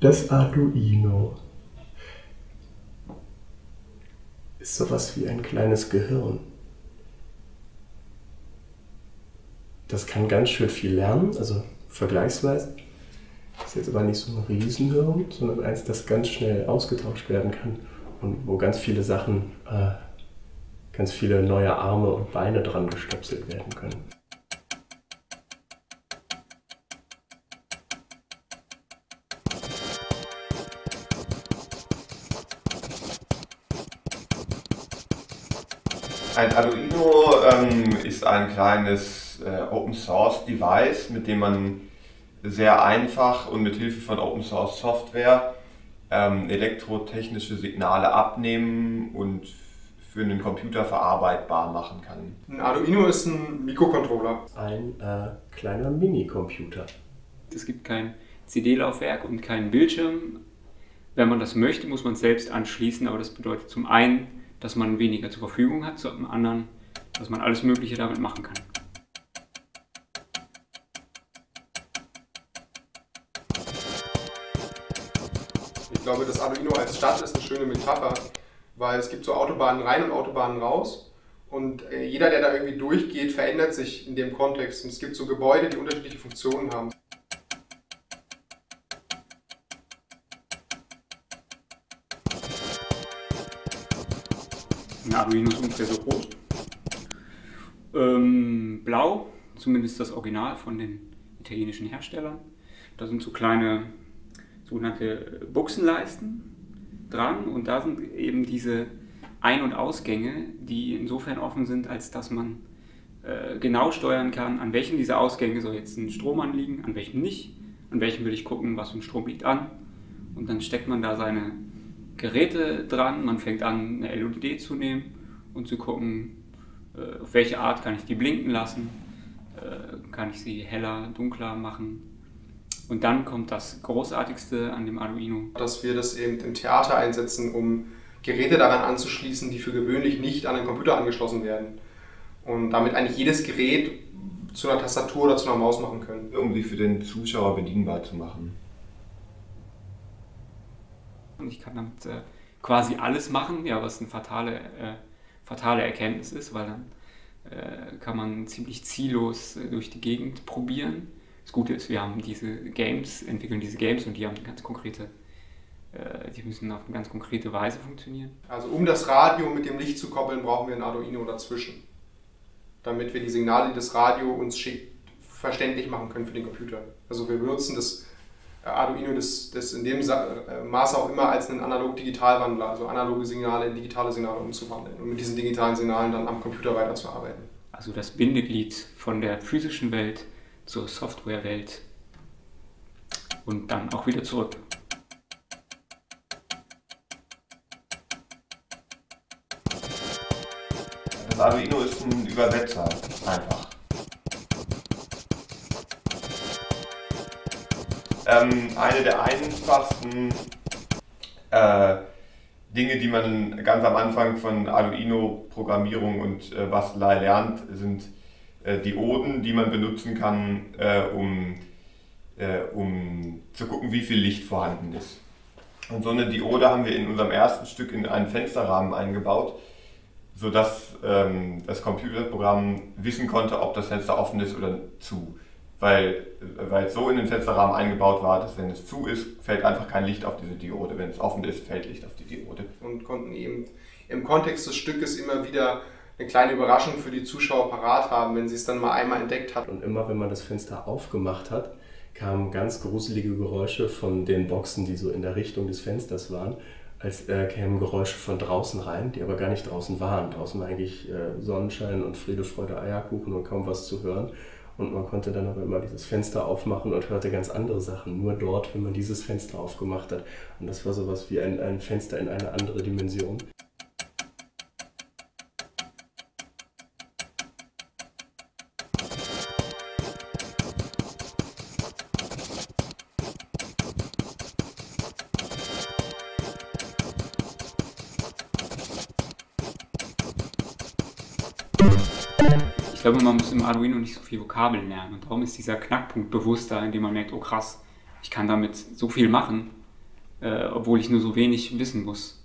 Das Arduino ist sowas wie ein kleines Gehirn. Das kann ganz schön viel lernen, also vergleichsweise. Ist jetzt aber nicht so ein Riesenhirn, sondern eins, das ganz schnell ausgetauscht werden kann und wo ganz viele Sachen, äh, ganz viele neue Arme und Beine dran gestöpselt werden können. Ein Arduino ähm, ist ein kleines äh, Open Source Device, mit dem man sehr einfach und mit Hilfe von Open Source Software ähm, elektrotechnische Signale abnehmen und für einen Computer verarbeitbar machen kann. Ein Arduino ist ein Mikrocontroller. Ein äh, kleiner Minicomputer. Es gibt kein CD-Laufwerk und keinen Bildschirm. Wenn man das möchte, muss man es selbst anschließen, aber das bedeutet zum einen, dass man weniger zur Verfügung hat, zum anderen, dass man alles Mögliche damit machen kann. Ich glaube, das Arduino als Stadt ist eine schöne Metapher, weil es gibt so Autobahnen rein und Autobahnen raus. Und äh, jeder, der da irgendwie durchgeht, verändert sich in dem Kontext. Und es gibt so Gebäude, die unterschiedliche Funktionen haben. Ein Arduino ist ungefähr so groß. Ähm, blau, zumindest das Original von den italienischen Herstellern. Da sind so kleine sogenannte Buchsenleisten dran und da sind eben diese Ein- und Ausgänge, die insofern offen sind, als dass man äh, genau steuern kann, an welchem dieser Ausgänge soll jetzt ein Strom anliegen, an welchem nicht, an welchem will ich gucken, was für ein Strom liegt an. Und dann steckt man da seine Geräte dran, man fängt an, eine LED zu nehmen und zu gucken, äh, auf welche Art kann ich die blinken lassen, äh, kann ich sie heller, dunkler machen. Und dann kommt das Großartigste an dem Arduino. Dass wir das eben im Theater einsetzen, um Geräte daran anzuschließen, die für gewöhnlich nicht an den Computer angeschlossen werden. Und damit eigentlich jedes Gerät zu einer Tastatur oder zu einer Maus machen können. Um sie für den Zuschauer bedienbar zu machen. Und ich kann damit äh, quasi alles machen, ja, was eine fatale, äh, fatale Erkenntnis ist, weil dann äh, kann man ziemlich ziellos äh, durch die Gegend probieren. Das Gute ist, wir haben diese Games, entwickeln diese Games und die haben eine ganz konkrete, äh, die müssen auf eine ganz konkrete Weise funktionieren. Also um das Radio mit dem Licht zu koppeln, brauchen wir ein Arduino dazwischen. Damit wir die Signale, die das Radio uns schickt, verständlich machen können für den Computer. Also wir benutzen das Arduino das, das in dem Maße auch immer als einen Analog-Digital-Wandler, also analoge Signale in digitale Signale umzuwandeln und mit diesen digitalen Signalen dann am Computer weiterzuarbeiten. Also das Bindeglied von der physischen Welt zur Softwarewelt und dann auch wieder zurück. Das Arduino ist ein Übersetzer, einfach. Ähm, eine der einfachsten äh, Dinge, die man ganz am Anfang von Arduino-Programmierung und äh, Bastelei lernt, sind äh, Dioden, die man benutzen kann, äh, um, äh, um zu gucken, wie viel Licht vorhanden ist. Und so eine Diode haben wir in unserem ersten Stück in einen Fensterrahmen eingebaut, sodass ähm, das Computerprogramm wissen konnte, ob das Fenster offen ist oder zu weil, weil es so in den Fensterrahmen eingebaut war, dass wenn es zu ist, fällt einfach kein Licht auf diese Diode. Wenn es offen ist, fällt Licht auf die Diode. Und konnten eben im Kontext des Stückes immer wieder eine kleine Überraschung für die Zuschauer parat haben, wenn sie es dann mal einmal entdeckt hat. Und immer wenn man das Fenster aufgemacht hat, kamen ganz gruselige Geräusche von den Boxen, die so in der Richtung des Fensters waren, als äh, kämen Geräusche von draußen rein, die aber gar nicht draußen waren. Draußen war eigentlich äh, Sonnenschein und Friede, Freude, Eierkuchen und kaum was zu hören. Und man konnte dann aber immer dieses Fenster aufmachen und hörte ganz andere Sachen. Nur dort, wenn man dieses Fenster aufgemacht hat. Und das war sowas wie ein, ein Fenster in eine andere Dimension. Ich glaube, man muss im Arduino nicht so viel Vokabeln lernen. Und darum ist dieser Knackpunkt bewusster, indem man merkt, oh krass, ich kann damit so viel machen, äh, obwohl ich nur so wenig wissen muss.